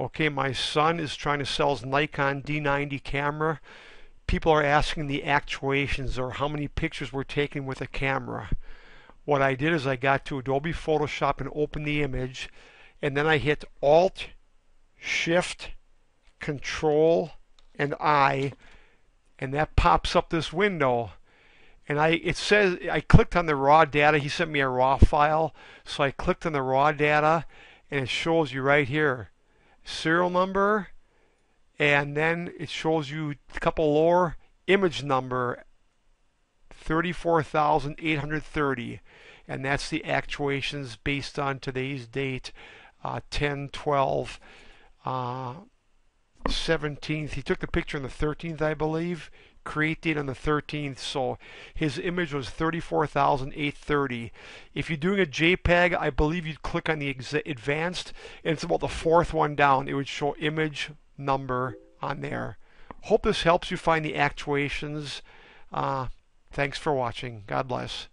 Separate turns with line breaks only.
Okay, my son is trying to sell his Nikon D90 camera. People are asking the actuations or how many pictures were taken with a camera. What I did is I got to Adobe Photoshop and opened the image and then I hit Alt, Shift, Control, and I and that pops up this window and I it says I clicked on the raw data he sent me a raw file so I clicked on the raw data and it shows you right here serial number, and then it shows you a couple lower image number 34,830 and that's the actuations based on today's date uh, 10 12 uh, 17th he took the picture on the 13th I believe create date on the 13th so his image was 34,830 if you're doing a JPEG I believe you'd click on the advanced and it's about the fourth one down. It would show image number on there. Hope this helps you find the actuations. Uh, thanks for watching. God bless